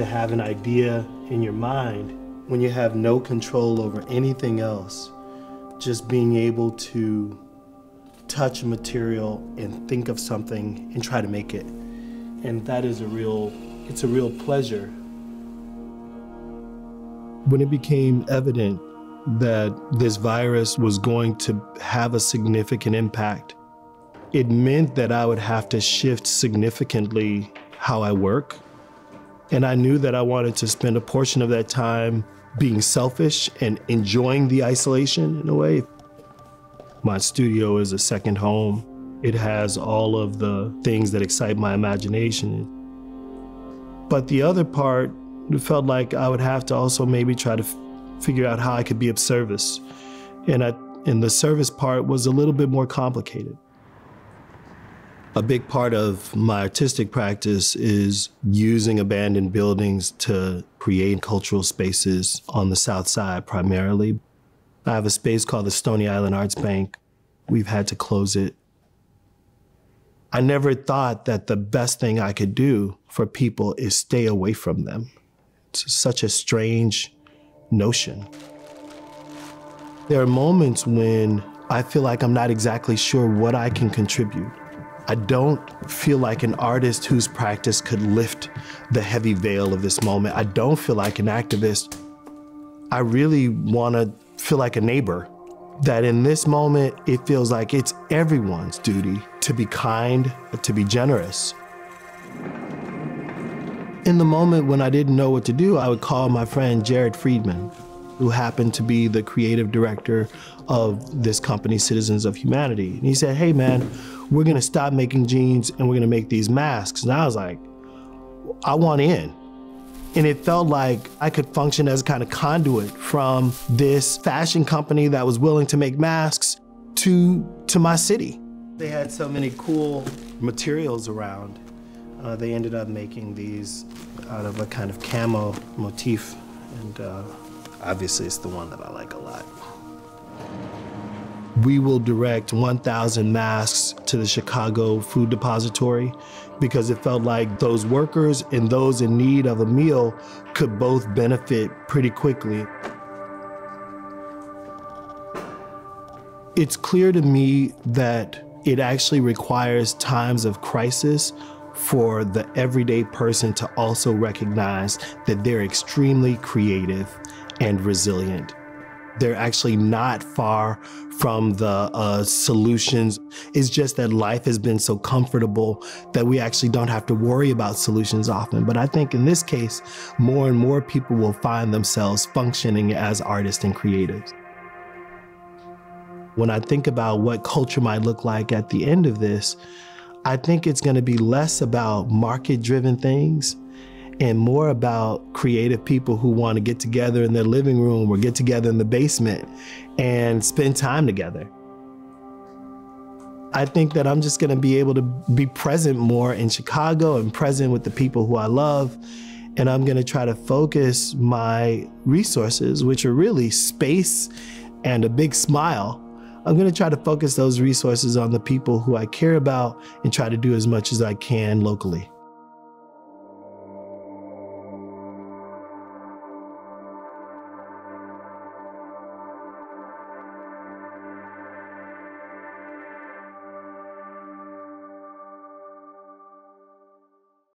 to have an idea in your mind, when you have no control over anything else, just being able to touch material and think of something and try to make it. And that is a real, it's a real pleasure. When it became evident that this virus was going to have a significant impact, it meant that I would have to shift significantly how I work. And I knew that I wanted to spend a portion of that time being selfish and enjoying the isolation in a way. My studio is a second home. It has all of the things that excite my imagination. But the other part it felt like I would have to also maybe try to figure out how I could be of service. And, I, and the service part was a little bit more complicated. A big part of my artistic practice is using abandoned buildings to create cultural spaces on the South Side primarily. I have a space called the Stony Island Arts Bank. We've had to close it. I never thought that the best thing I could do for people is stay away from them. It's such a strange notion. There are moments when I feel like I'm not exactly sure what I can contribute. I don't feel like an artist whose practice could lift the heavy veil of this moment. I don't feel like an activist. I really want to feel like a neighbor. That in this moment, it feels like it's everyone's duty to be kind, to be generous. In the moment when I didn't know what to do, I would call my friend Jared Friedman, who happened to be the creative director of this company, Citizens of Humanity. And he said, Hey, man, we're gonna stop making jeans and we're gonna make these masks. And I was like, I want in. And it felt like I could function as a kind of conduit from this fashion company that was willing to make masks to, to my city. They had so many cool materials around. Uh, they ended up making these out of a kind of camo motif. And uh, obviously, it's the one that I like a lot we will direct 1,000 masks to the Chicago Food Depository because it felt like those workers and those in need of a meal could both benefit pretty quickly. It's clear to me that it actually requires times of crisis for the everyday person to also recognize that they're extremely creative and resilient. They're actually not far from the uh, solutions. It's just that life has been so comfortable that we actually don't have to worry about solutions often. But I think in this case, more and more people will find themselves functioning as artists and creatives. When I think about what culture might look like at the end of this, I think it's going to be less about market driven things and more about creative people who want to get together in their living room or get together in the basement and spend time together. I think that I'm just going to be able to be present more in Chicago and present with the people who I love. And I'm going to try to focus my resources, which are really space and a big smile. I'm going to try to focus those resources on the people who I care about and try to do as much as I can locally.